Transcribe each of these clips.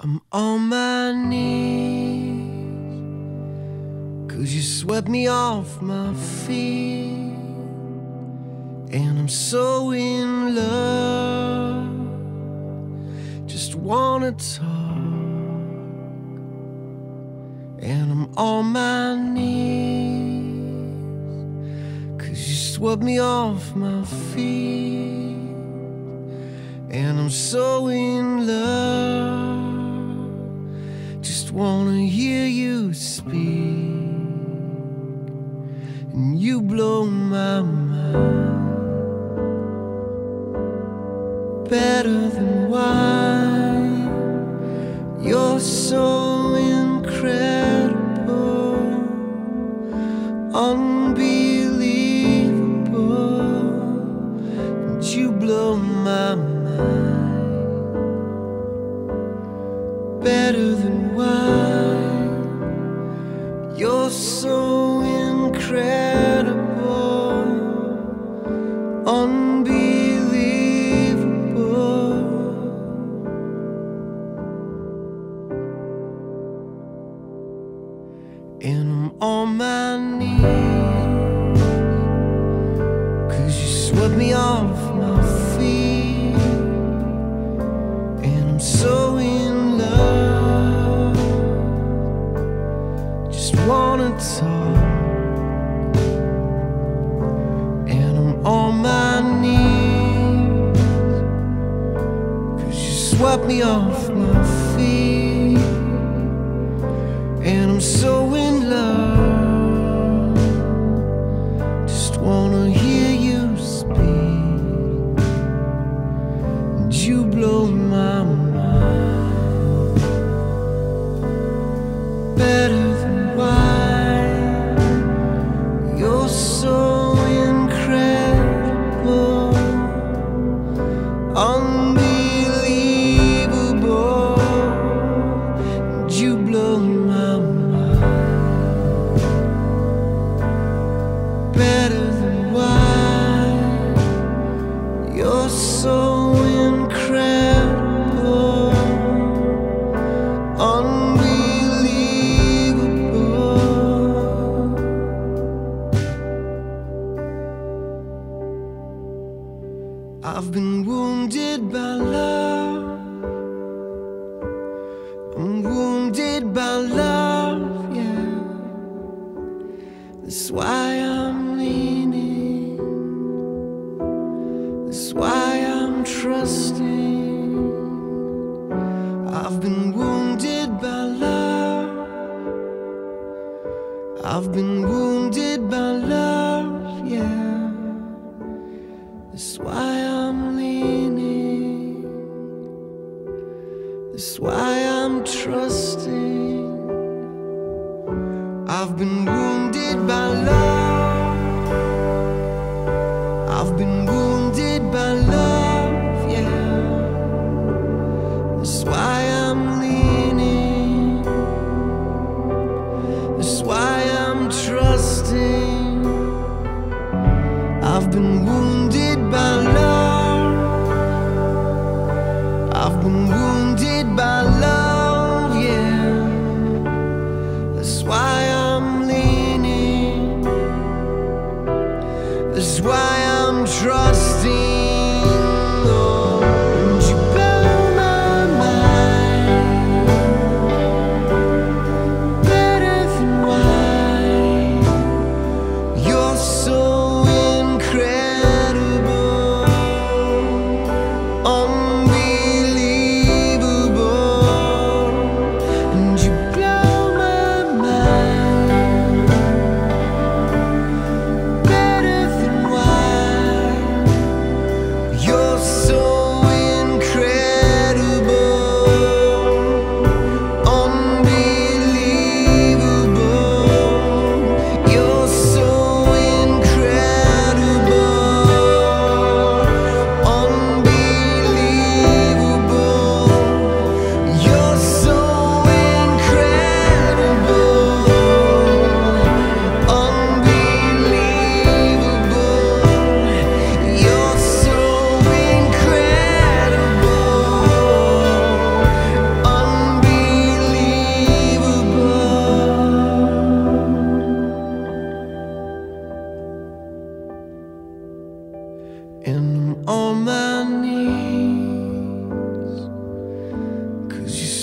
I'm on my knees. Cause you swept me off my feet. And I'm so in love. Just wanna talk. And I'm on my knees. Cause you swept me off my feet. And I'm so in love. Wanna hear you speak. And you blow my mind. Better than wine. You're so incredible. Better than wine. You're so incredible. Unbelievable. And I'm on my knees. Cause you swept me off me off my feet. And I'm so in love. Just wanna hear you speak. And you blow my Wounded by love. I'm wounded by love, yeah. That's why I'm leaning. That's why I'm trusting. I've been wounded by love. I've been wounded by love, yeah. That's why I'm That's why I'm trusting. I've been wounded by love. I've been wounded by love, yeah. That's why I'm leaning. That's why I'm trusting. I've been wounded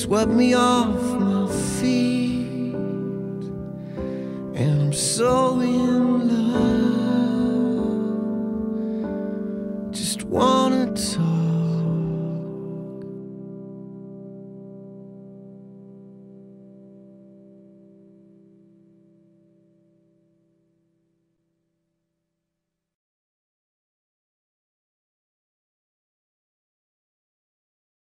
swept me off my feet, and I'm so in love. Just wanna talk.